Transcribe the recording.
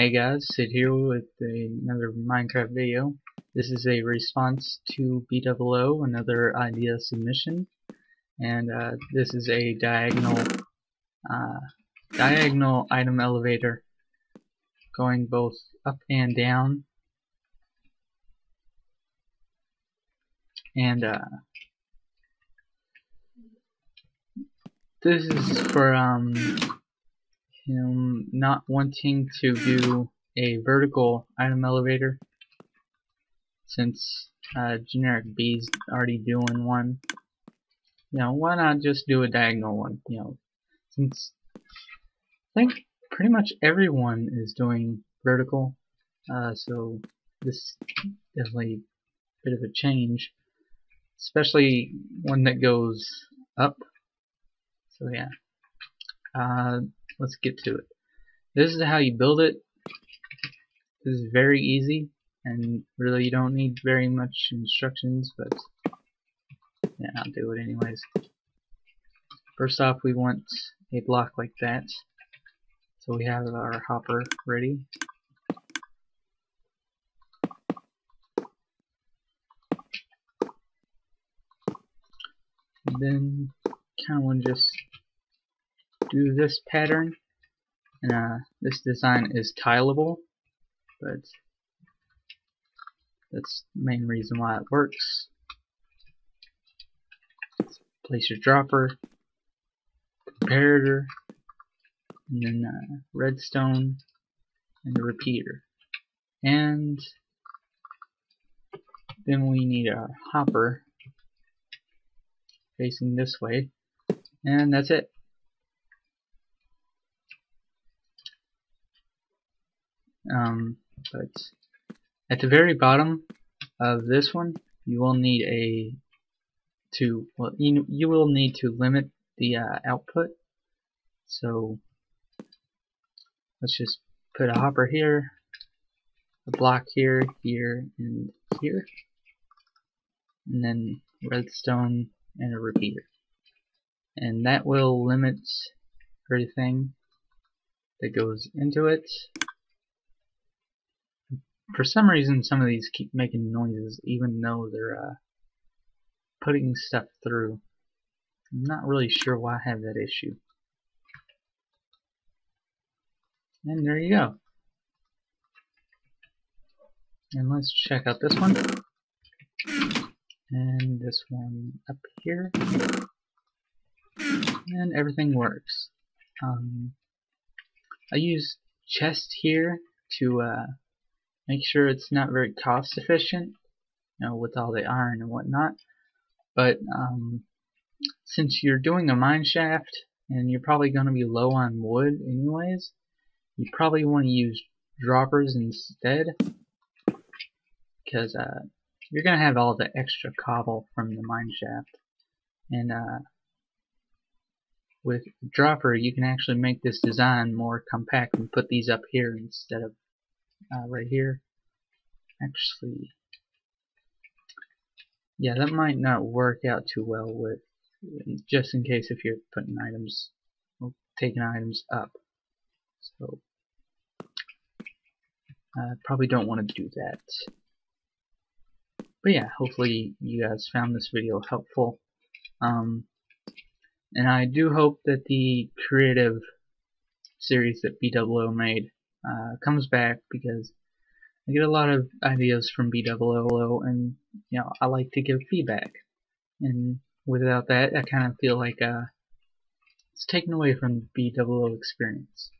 Hey guys, Sid here with another Minecraft video. This is a response to BOO, another idea submission, and uh, this is a diagonal uh, diagonal item elevator going both up and down, and uh, this is for um him not wanting to do a vertical item elevator since uh, generic B's already doing one. You know, why not just do a diagonal one? You know, since I think pretty much everyone is doing vertical, uh, so this definitely a bit of a change, especially one that goes up. So yeah. Uh, let's get to it. This is how you build it. This is very easy and really you don't need very much instructions but yeah I'll do it anyways. First off we want a block like that so we have our hopper ready. And then kind of want to just do this pattern. And uh, this design is tileable but that's the main reason why it works. Place your dropper comparator and then uh, redstone and a repeater. And then we need a hopper facing this way. And that's it Um, but at the very bottom of this one, you will need a to well you you will need to limit the uh, output. So let's just put a hopper here, a block here, here, and here, and then redstone and a repeater, and that will limit everything that goes into it for some reason, some of these keep making noises, even though they're uh, putting stuff through. I'm not really sure why I have that issue. And there you go. And let's check out this one. And this one up here. And everything works. Um, I use chest here to uh, make sure it's not very cost efficient, you know, with all the iron and whatnot. But um, since you're doing a mine shaft and you're probably going to be low on wood anyways, you probably want to use droppers instead because uh, you're going to have all the extra cobble from the mine shaft. And uh, with dropper, you can actually make this design more compact and put these up here instead of uh, right here. Actually, yeah, that might not work out too well with, just in case if you're putting items, well, taking items up. So, I probably don't want to do that. But yeah, hopefully you guys found this video helpful. Um, and I do hope that the creative series that BOO made uh, comes back because I get a lot of ideas from BOO and you know I like to give feedback and without that I kind of feel like uh, it's taken away from the BOO experience.